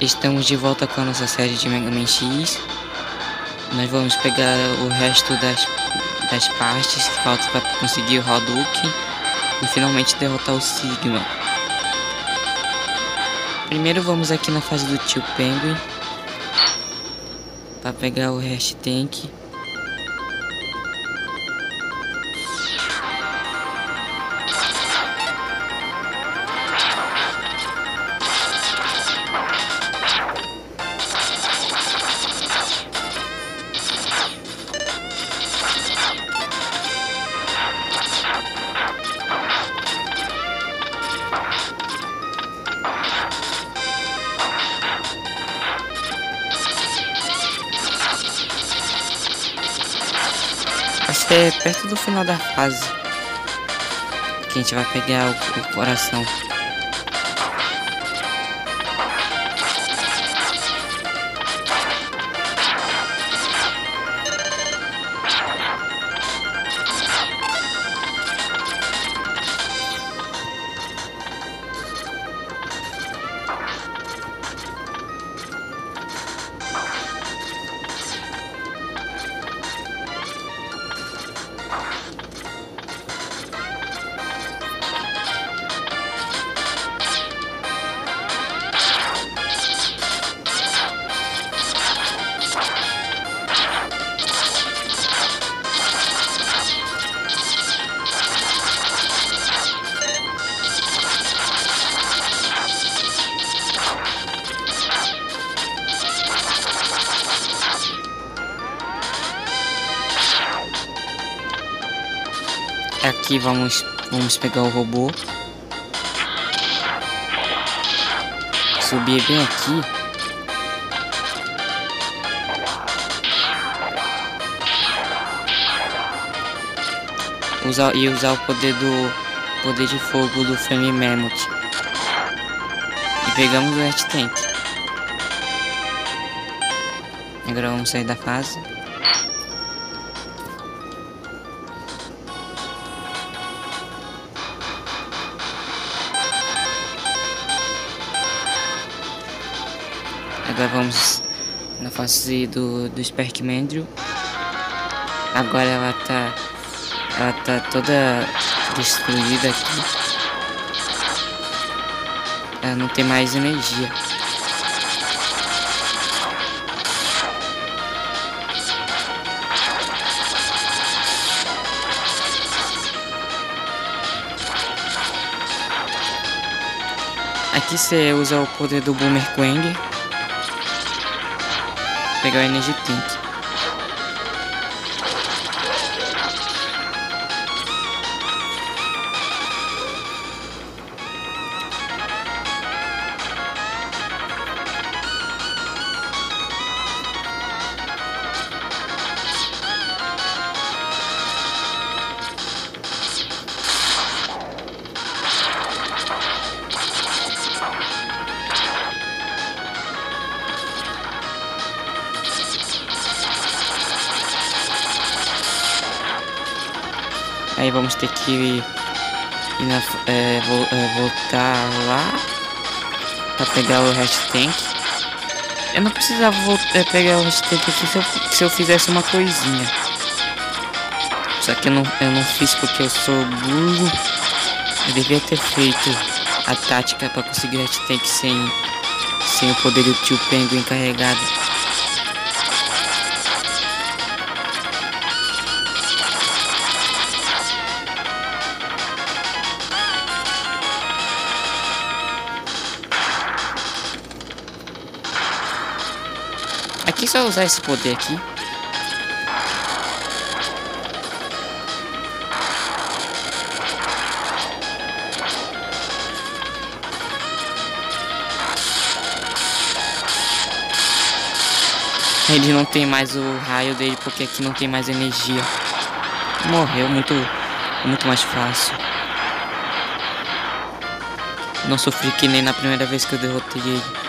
Estamos de volta com a nossa série de Mega Man X. Nós vamos pegar o resto das, das partes que faltam para conseguir o Hadouken e finalmente derrotar o Sigma. Primeiro vamos aqui na fase do tio Penguin para pegar o Rest Tank. Perto do final da fase que a gente vai pegar o, o coração. Vamos, vamos pegar o robô. Subir bem aqui. Usar, e usar o poder do poder de fogo do Flame Mammoth. E pegamos o Earth Tank. Agora vamos sair da fase. Agora vamos na fase do, do Sparkmandrill. Agora ela tá. Ela tá toda destruída aqui. Ela não tem mais energia. Aqui você usa o poder do Boomer Quang pegar o Energy Tank. Vamos ter que ir, na, é, vo, é, voltar lá para pegar o Tank. Eu não precisava voltar, é, pegar o Tank aqui se eu, se eu fizesse uma coisinha. Só que eu não, eu não fiz porque eu sou burro. Eu devia ter feito a tática para conseguir Tank sem, sem o poder do tio Penguin carregado. Aqui só usar esse poder aqui. Ele não tem mais o raio dele porque aqui não tem mais energia. Morreu muito, muito mais fácil. Não sofri que nem na primeira vez que eu derrotei ele.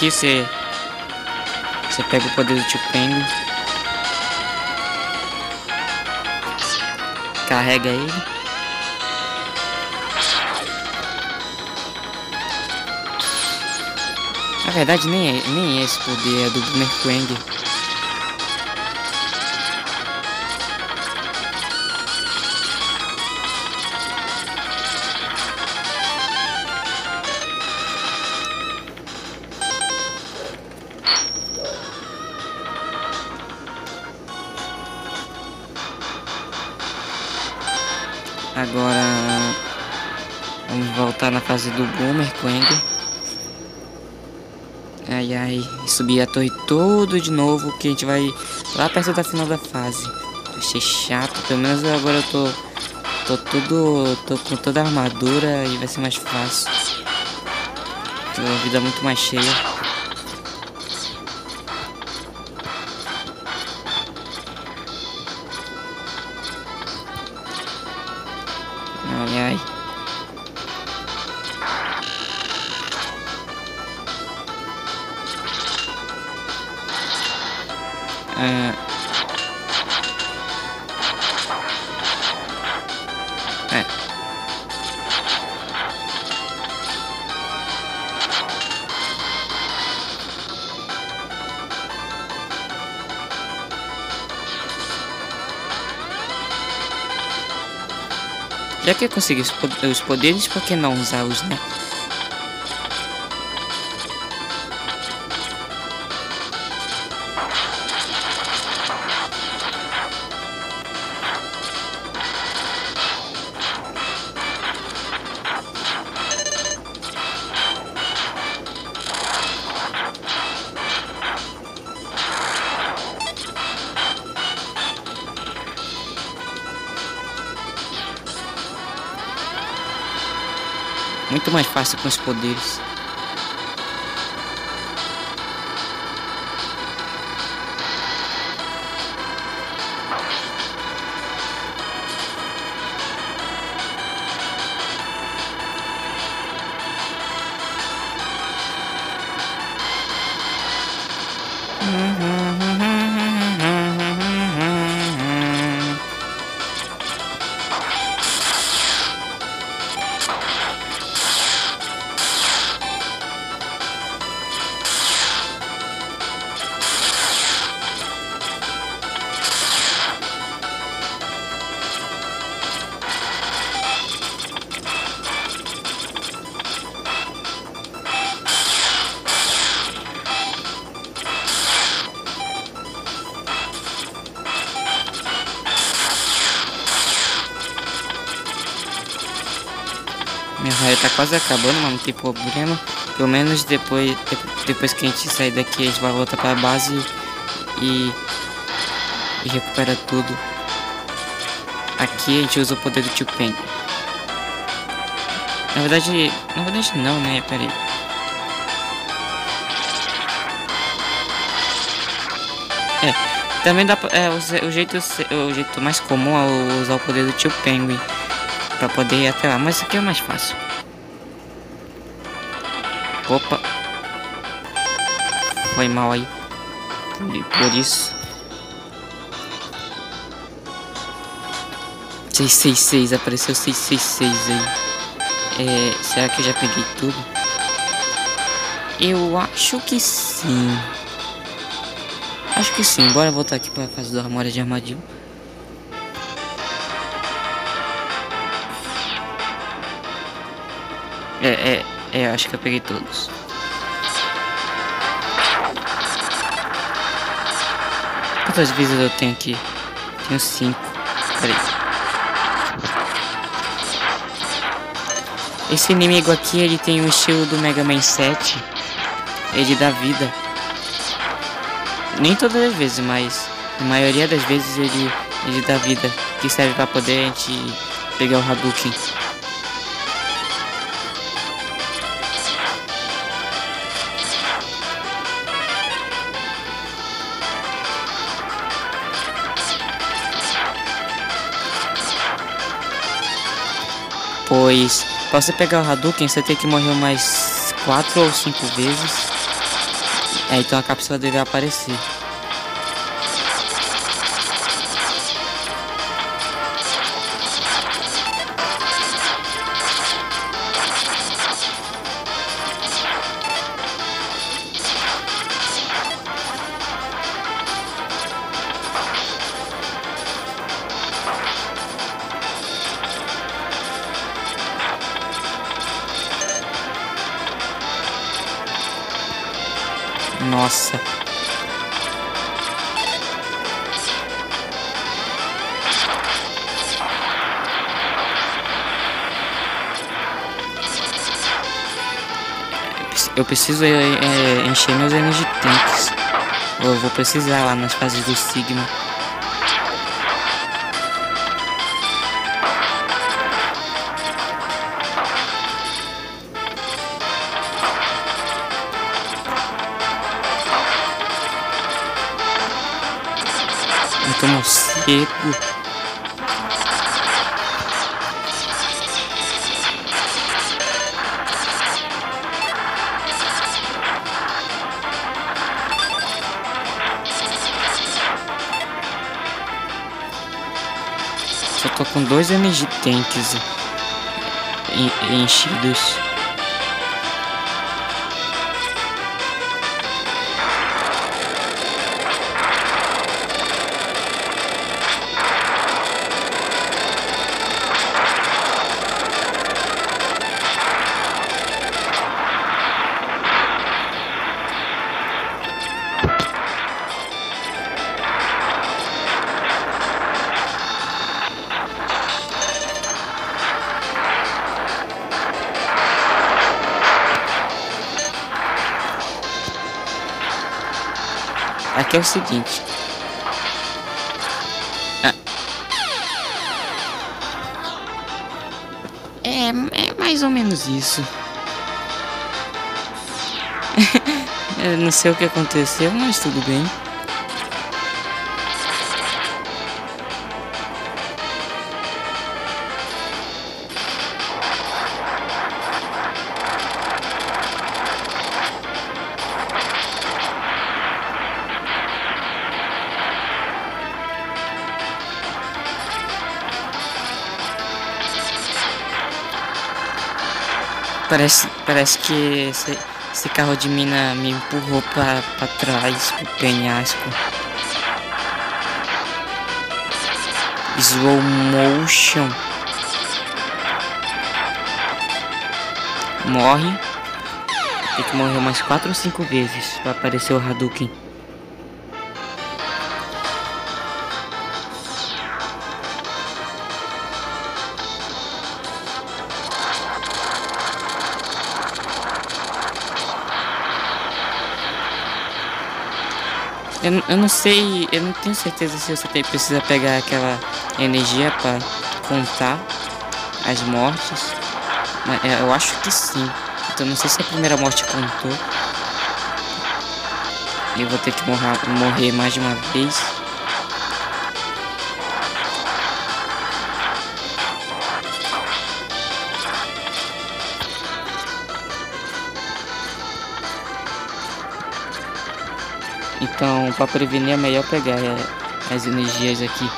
Aqui, você. Você pega o poder do tio Penguin. Carrega ele. Na verdade, nem é, nem é esse poder, é do Boomer. Agora vamos voltar na fase do Boomer Krang. Ai ai, subir a torre todo de novo, que a gente vai lá perto da final da fase. Achei chato, pelo menos agora eu tô tô tudo, tô com toda a armadura e vai ser mais fácil. Tô a vida muito mais cheia. Já que eu consegui os poderes, por que não usá-los, né? Muito mais fácil com os poderes. Quase acabando, mas não tem problema. Pelo menos depois, depois que a gente sair daqui, a gente vai voltar pra base e, e recupera tudo. Aqui a gente usa o poder do tio Pen. Na verdade, na verdade não, né? Pera aí. É, também dá pra, é, o, o, jeito, o jeito mais comum é usar o poder do tio Penguin para poder ir até lá, mas isso aqui é mais fácil. Opa. Foi mal aí. Por isso. 666, apareceu 666 aí. É, será que eu já peguei tudo? Eu acho que sim. Acho que sim. Bora voltar aqui para fazer do armário de armadilho. É, é, é, acho que eu peguei todos. Quantas vidas eu tenho aqui? Tenho cinco. Peraí. Esse inimigo aqui, ele tem o estilo do Mega Man 7. Ele dá vida. Nem todas as vezes, mas a maioria das vezes ele, ele dá vida. Que serve para poder a gente pegar o Hadouken. Pra você pegar o Hadouken, você tem que morrer mais 4 ou 5 vezes. É, então a cápsula deve aparecer. Nossa. Eu preciso é, encher meus energy tanks. Eu vou precisar lá nas fases do Sigma. Seco. Só tô com dois energy tanks enchidos. Aqui é o seguinte. Ah. É, é mais ou menos isso. Eu não sei o que aconteceu, mas tudo bem. Parece, parece que esse, esse carro de mina me empurrou pra, pra trás, pro penhasco. Slow motion. Morre. Tem que morrer umas 4 ou 5 vezes pra aparecer o Hadouken. Eu, eu não sei, eu não tenho certeza se você tem, precisa pegar aquela energia para contar as mortes. Mas é, eu acho que sim. Então não sei se a primeira morte contou. Eu vou ter que morrer, morrer mais de uma vez. Então, para prevenir é melhor pegar é, as energias aqui.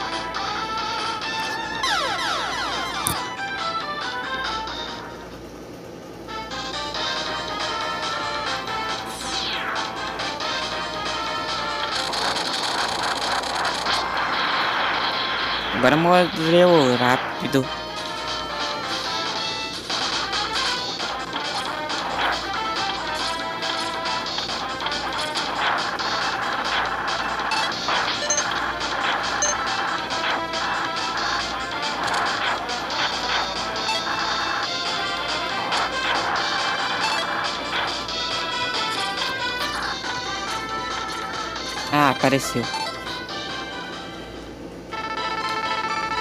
Agora morreu rápido. Apareceu.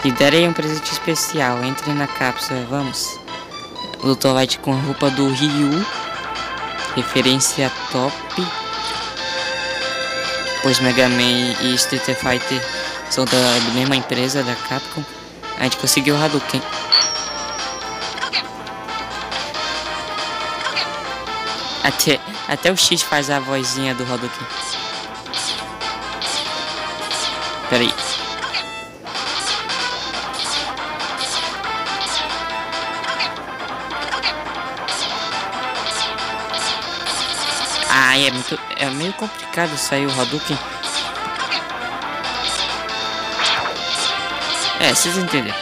E darei um presente especial. Entre na cápsula, vamos. Lutou Light com a roupa do Ryu. Referência top. Pois Mega Man e Street Fighter são da, da mesma empresa, da Capcom. A gente conseguiu o Hadouken. Até, até o X faz a vozinha do Hadouken. Pera aí. Ah, é muito. É meio complicado sair o Hadouken. É, vocês entenderam.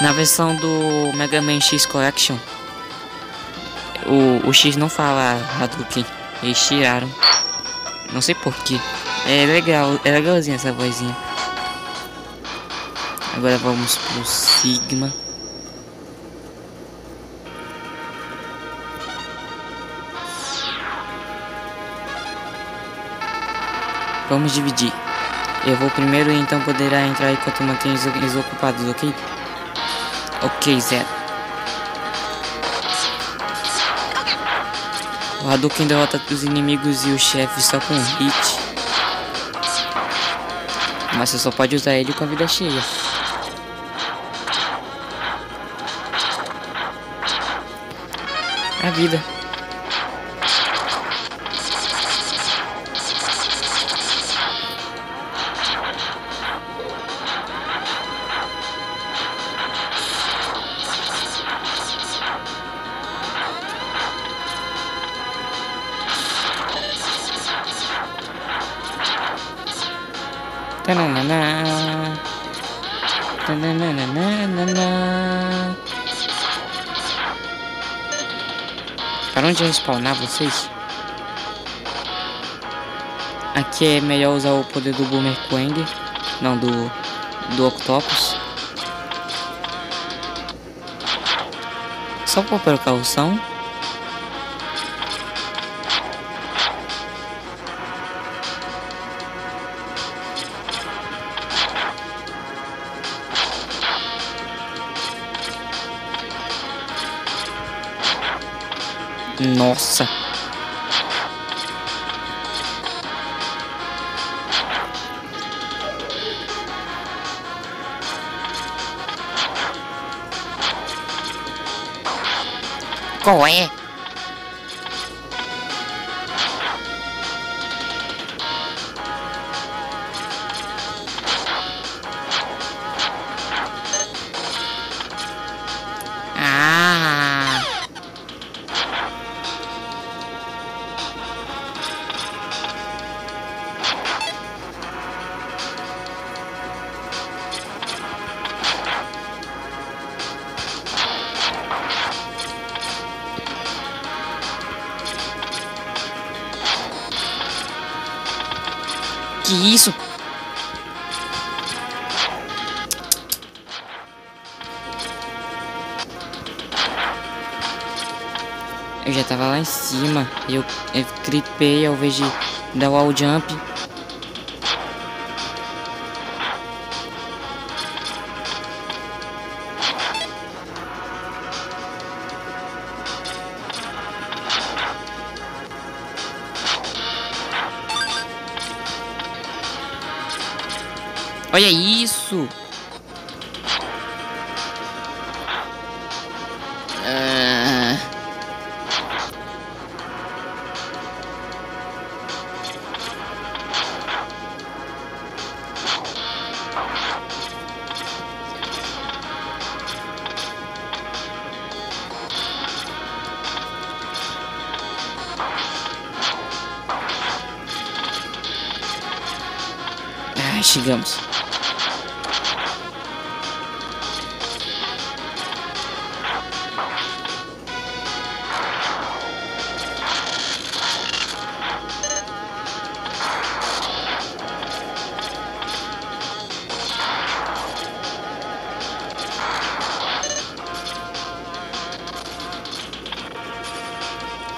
Na versão do Mega Man X Collection, o, o X não fala Hadouken. Eles tiraram. Não sei porquê. É legal, é legalzinha essa vozinha. Agora vamos pro Sigma. Vamos dividir. Eu vou primeiro então poderá entrar enquanto mantém eles ocupados, ok? Ok, Zé. O Hadouken derrota os inimigos e o chefe só com hit. Mas você só pode usar ele com a vida cheia. A vida. Para onde respawnar vocês? Aqui é melhor usar o poder do Boomer Quang, não do do Octopus. Só por precaução. Nossa. Qual é? Em cima. Eu, eu gripei ao invés de dar wall jump. Olha isso! Chegamos.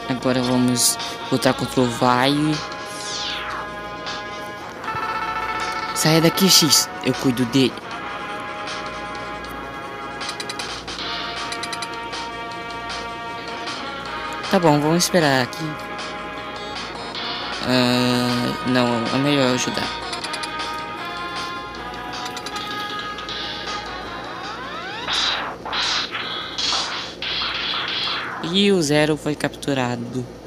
Agora vamos lutar contra o Vai. Saia daqui, X. Eu cuido dele. Tá bom, vamos esperar aqui. Ah, não, é melhor ajudar. E o Zero foi capturado.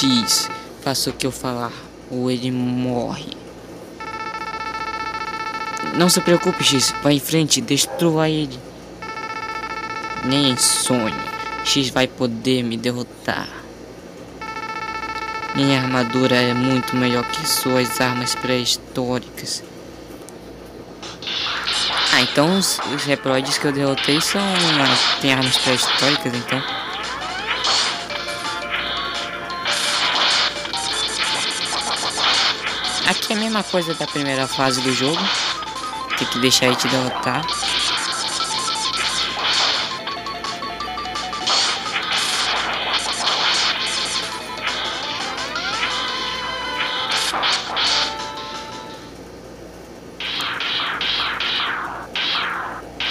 X, faça o que eu falar, ou ele morre. Não se preocupe, X, vai em frente, destrua ele. Nem em sonho, X vai poder me derrotar. Minha armadura é muito melhor que suas armas pré-históricas. Ah, então os, os que eu derrotei são. tem armas pré-históricas, então. É a mesma coisa da primeira fase do jogo. Tem que deixar ele te derrotar.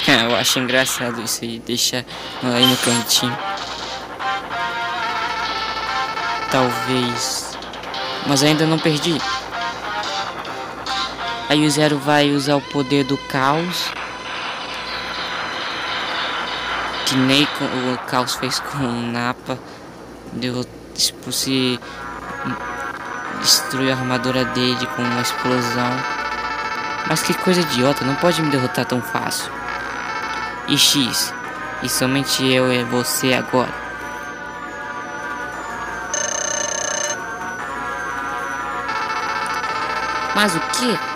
Eu acho engraçado isso aí, deixa aí no cantinho. Talvez. Mas ainda não perdi. Aí o Zero vai usar o poder do caos. Que nem o caos fez com o Napa. Deu, tipo, se destruiu a armadura dele com uma explosão. Mas que coisa idiota, não pode me derrotar tão fácil. E X, e somente eu e você agora. Mas o que?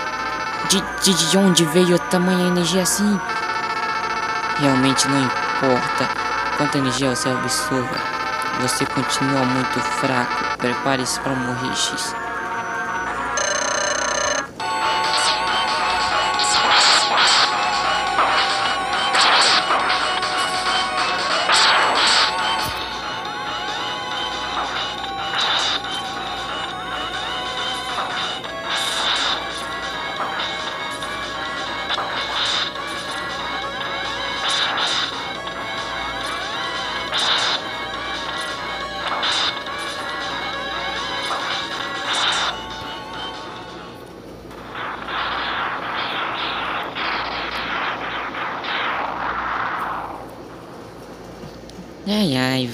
De, de, de onde veio tamanha energia assim? Realmente não importa quanta energia você absorva. Você continua muito fraco. Prepare-se para morrer, X.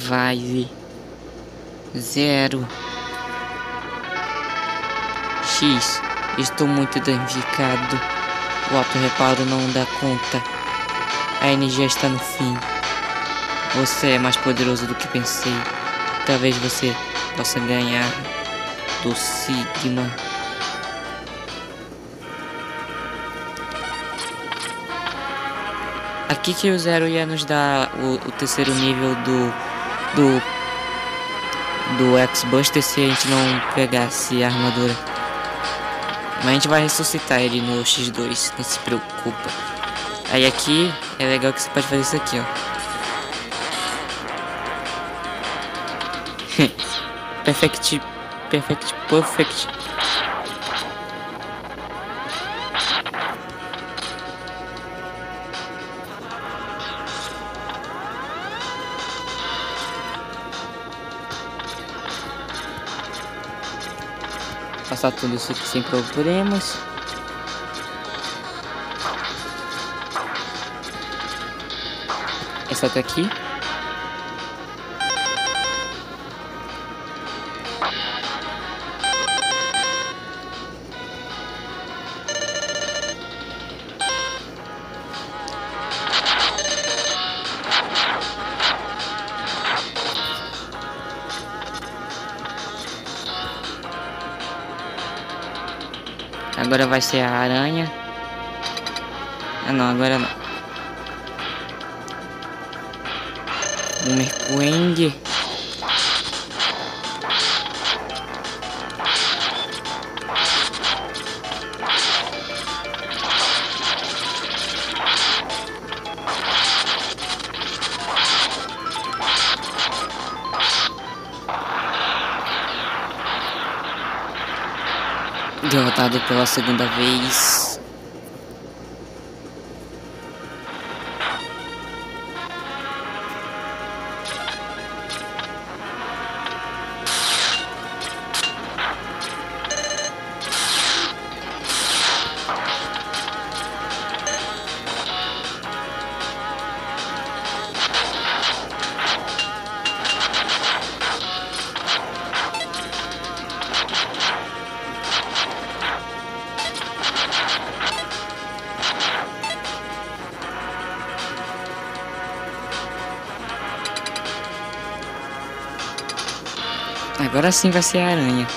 vai. Zero. X. Estou muito danificado. O auto reparo não dá conta. A energia está no fim. Você é mais poderoso do que pensei. Talvez você possa ganhar do Sigma. Aqui que o Zero ia nos dar o, o terceiro nível do do do X-Buster se a gente não pegasse a armadura. Mas a gente vai ressuscitar ele no X2, não se preocupa. Aí aqui é legal que você pode fazer isso aqui, ó. perfect, perfect, perfect. Passar tudo isso aqui sem problemas. Essa daqui. Agora vai ser a aranha. Ah não, agora não. O Mercueng. Pela segunda vez. Agora sim vai ser a aranha.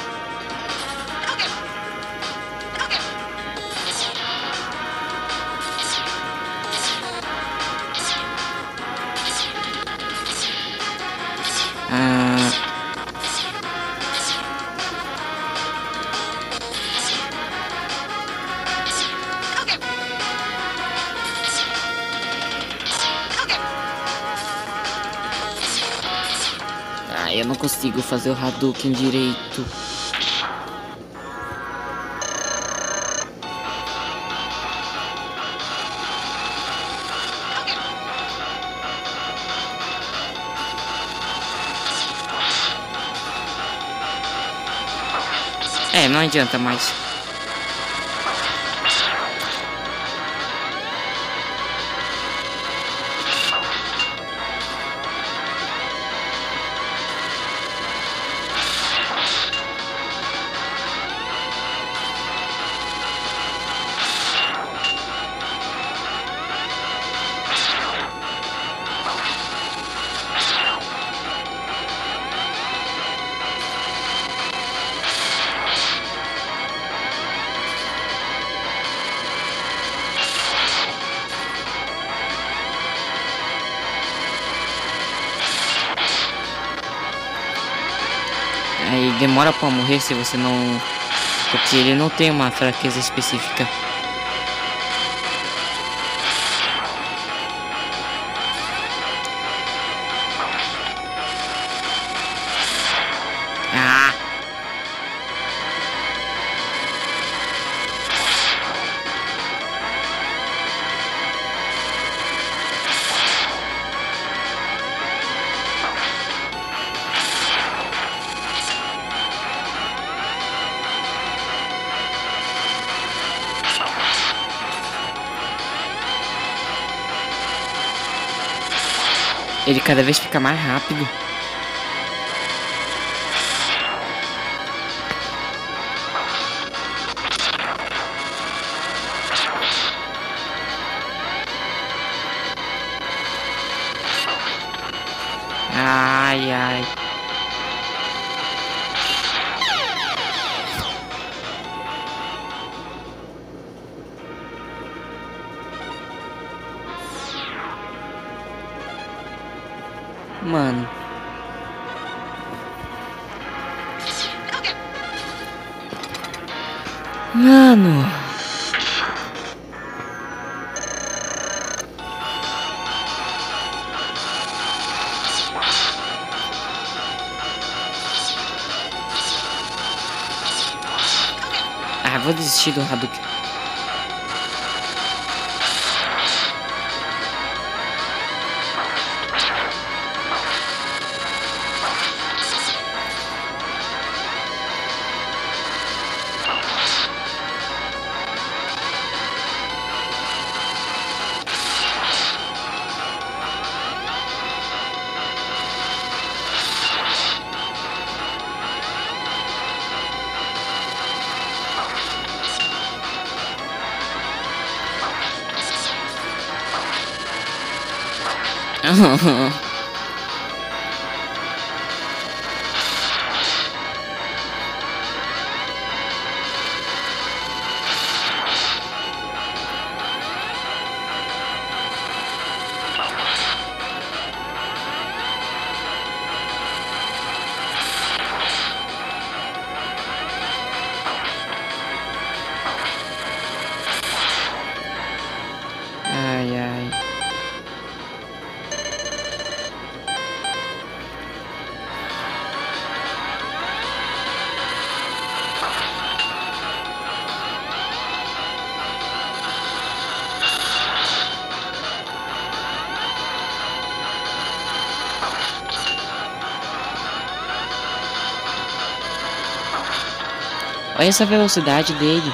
Fazer o Hadouken direito. É, não adianta mais. Morrer se você não. Porque ele não tem uma fraqueza específica. Ele cada vez fica mais rápido. Mano. Mano. Ah, vou desistir do Hadouken. Ai, essa velocidade dele.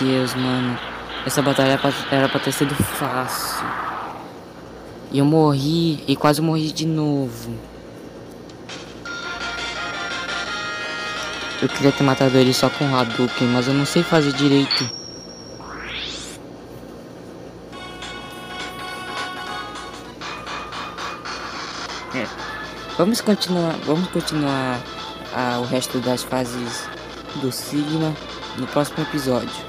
Deus, mano. Essa batalha era pra, ter sido fácil. E eu morri. E quase morri de novo. Eu queria ter matado ele só com Hadouken, mas eu não sei fazer direito. É. Vamos continuar, vamos continuar ah, o resto das fases do Sigma no próximo episódio.